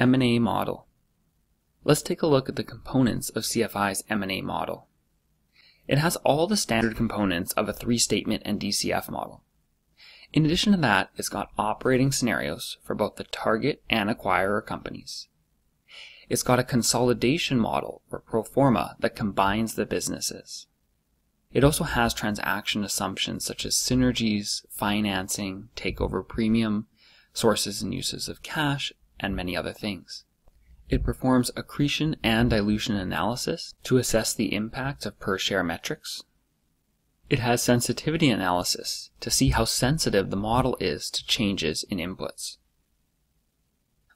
M&A model. Let's take a look at the components of CFI's M&A model. It has all the standard components of a three-statement and DCF model. In addition to that, it's got operating scenarios for both the target and acquirer companies. It's got a consolidation model or pro forma that combines the businesses. It also has transaction assumptions such as synergies, financing, takeover premium, sources and uses of cash, and many other things. It performs accretion and dilution analysis to assess the impact of per share metrics. It has sensitivity analysis to see how sensitive the model is to changes in inputs.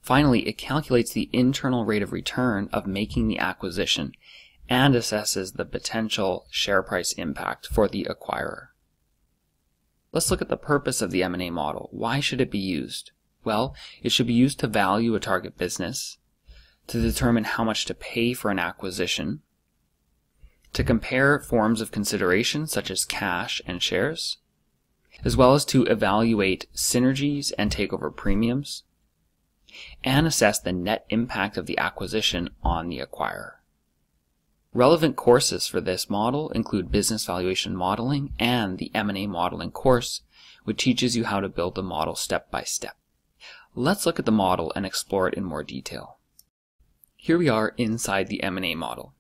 Finally, it calculates the internal rate of return of making the acquisition and assesses the potential share price impact for the acquirer. Let's look at the purpose of the M&A model. Why should it be used? Well, it should be used to value a target business, to determine how much to pay for an acquisition, to compare forms of consideration such as cash and shares, as well as to evaluate synergies and takeover premiums, and assess the net impact of the acquisition on the acquirer. Relevant courses for this model include business valuation modeling and the M&A modeling course, which teaches you how to build the model step by step. Let's look at the model and explore it in more detail. Here we are inside the M&A model.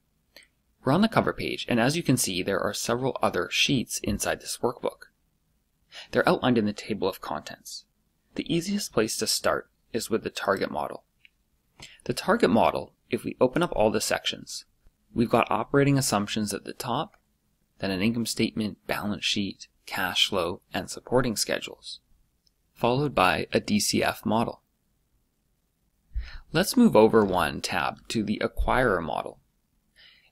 We're on the cover page, and as you can see, there are several other sheets inside this workbook. They're outlined in the table of contents. The easiest place to start is with the target model. The target model, if we open up all the sections, we've got operating assumptions at the top, then an income statement, balance sheet, cash flow, and supporting schedules followed by a DCF model. Let's move over one tab to the acquirer model.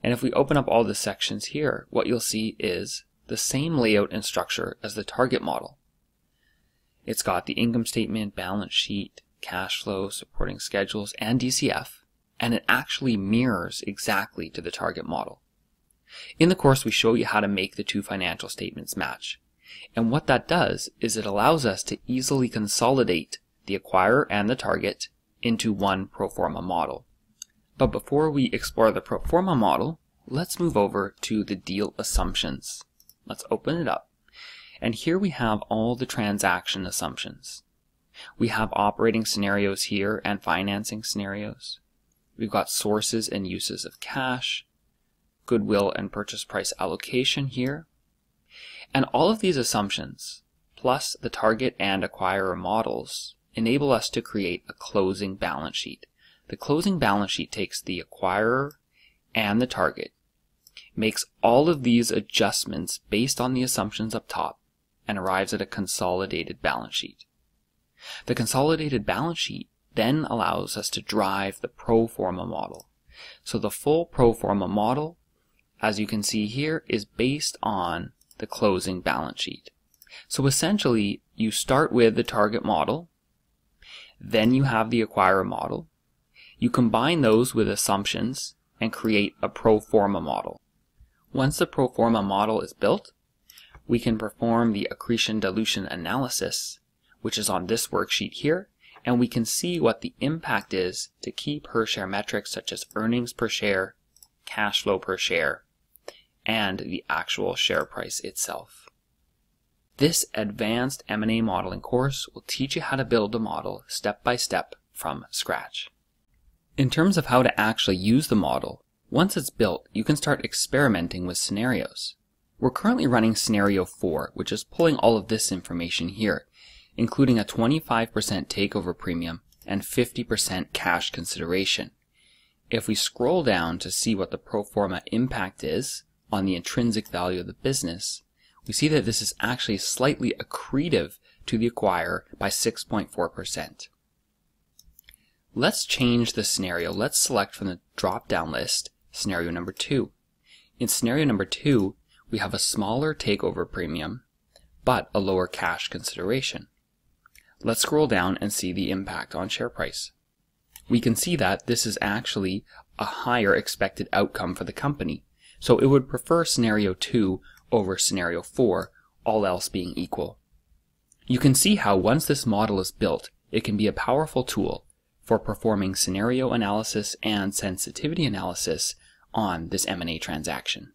And if we open up all the sections here, what you'll see is the same layout and structure as the target model. It's got the income statement, balance sheet, cash flow, supporting schedules, and DCF, and it actually mirrors exactly to the target model. In the course, we show you how to make the two financial statements match. And what that does is it allows us to easily consolidate the acquirer and the target into one pro forma model. But before we explore the pro forma model, let's move over to the deal assumptions. Let's open it up. And here we have all the transaction assumptions. We have operating scenarios here and financing scenarios. We've got sources and uses of cash, goodwill and purchase price allocation here, and all of these assumptions, plus the target and acquirer models, enable us to create a closing balance sheet. The closing balance sheet takes the acquirer and the target, makes all of these adjustments based on the assumptions up top, and arrives at a consolidated balance sheet. The consolidated balance sheet then allows us to drive the pro forma model. So the full pro forma model, as you can see here, is based on the closing balance sheet. So essentially, you start with the target model, then you have the acquirer model, you combine those with assumptions and create a pro forma model. Once the pro forma model is built, we can perform the accretion dilution analysis, which is on this worksheet here, and we can see what the impact is to key per share metrics such as earnings per share, cash flow per share, and the actual share price itself. This advanced M&A modeling course will teach you how to build a model step by step from scratch. In terms of how to actually use the model, once it's built, you can start experimenting with scenarios. We're currently running scenario 4, which is pulling all of this information here, including a 25% takeover premium and 50% cash consideration. If we scroll down to see what the pro forma impact is, on the intrinsic value of the business, we see that this is actually slightly accretive to the acquirer by 6.4%. Let's change the scenario. Let's select from the drop-down list scenario number two. In scenario number two, we have a smaller takeover premium, but a lower cash consideration. Let's scroll down and see the impact on share price. We can see that this is actually a higher expected outcome for the company, so it would prefer scenario 2 over scenario 4, all else being equal. You can see how once this model is built, it can be a powerful tool for performing scenario analysis and sensitivity analysis on this M&A transaction.